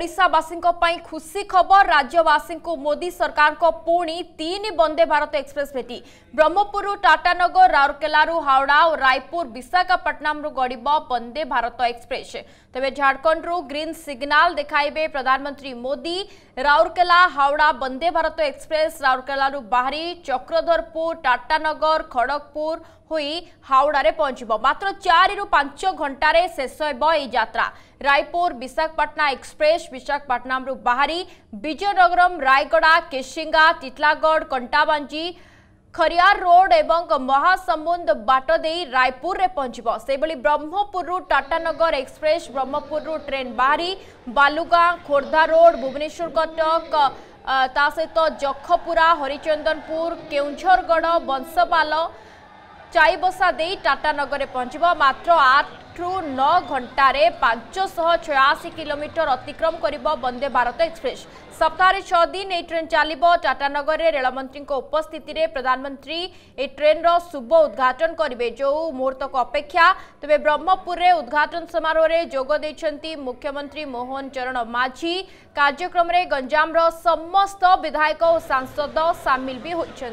ଓଡ଼ିଶାବାସୀଙ୍କ ପାଇଁ ଖୁସି ଖବର ରାଜ୍ୟବାସୀଙ୍କୁ ମୋଦି ସରକାରଙ୍କ ପୁଣି ତିନି ବନ୍ଦେ ଭାରତ ଏକ୍ସପ୍ରେସ୍ ଭେଟି ବ୍ରହ୍ମପୁରରୁ ଟାଟାନଗର ରାଉରକେଲାରୁ ହାଓଡ଼ା ଓ ରାୟପୁର ବିଶାଖାପଟ୍ଟନମରୁ ଗଡ଼ିବ ବନ୍ଦେ ଭାରତ ଏକ୍ସପ୍ରେସ୍ ତେବେ ଝାଡ଼ଖଣ୍ଡରୁ ଗ୍ରୀନ୍ ସିଗ୍ନାଲ ଦେଖାଇବେ ପ୍ରଧାନମନ୍ତ୍ରୀ ମୋଦି ରାଉରକେଲା ହାଓଡ଼ା ବନ୍ଦେ ଭାରତ ଏକ୍ସପ୍ରେସ୍ ରାଉରକେଲାରୁ ବାହାରି ଚକ୍ରଧରପୁର ଟାଟାନଗର ଖଡ଼ଗପୁର ହୋଇ ହାଓଡ଼ାରେ ପହଞ୍ଚିବ ମାତ୍ର ଚାରିରୁ ପାଞ୍ଚ ଘଣ୍ଟାରେ ଶେଷ ହେବ ଏହି ଯାତ୍ରା ରାୟପୁର ବିଶାଖାପାଟଣା ଏକ୍ସପ୍ରେସ୍ విశాఖపట్నంరు బాహి విజయనగరం రాయగడ కేసింగా తిట్లాగଡ଼ కంటాବାଞ୍ଜି খরিয়ার রোড এবং মহাসমুন্দ বাট দিয়ে রায়পুরে পঞ্চব সেইভাবে ব্রহ্মপুর টাটানগর এক্সপ্রেস ব্রহ্মপুর ট্রেন বাহারি বালুগাঁ খোর্ধা রোড ভুবনেশ্বর কটক তা সহ যক্ষপুরা হরিচন্দনপুর কেউঝরগড় বংশপাল চাইবসা দিয়ে টাটানগরে পঞ্চব মাত্র আটু ন ঘণ্টার পাঁচশহ ছয়াশি কিলোমিটর অতিক্রম করব বন্দে ভারত এক্সপ্রেস সপ্তাহে ছদিন এই ট্রেন চালব টাটানগরের রেলমন্ত্রী উপস্থিতি প্রধানমন্ত্রী এই ট্রেন্র শুভ উদ্ঘাটন করবে যে মুহূর্তক অপেক্ষা তবে ব্রহ্মপুরের উদ্ঘাটন সমারোহে যোগ দিয়েছেন মুখ্যমন্ত্রী মোহন চরণ মাঝি কার্যক্রমে গঞ্জামর সমস্ত বিধায়ক ও সাংসদ সামিল বি হয়েছেন